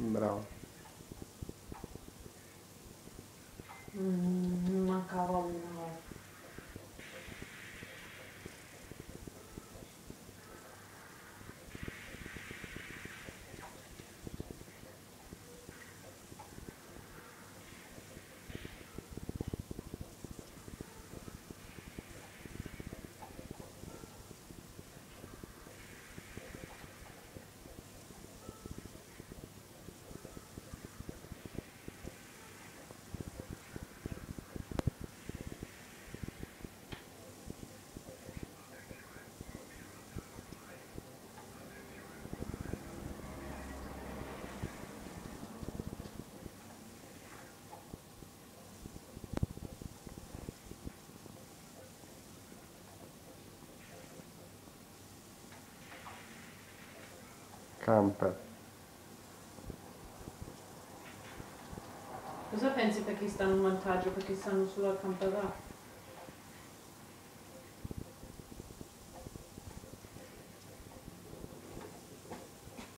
Brown. Hum. Camper. Cosa pensi perché stanno in vantaggio? Perché stanno sulla campa là?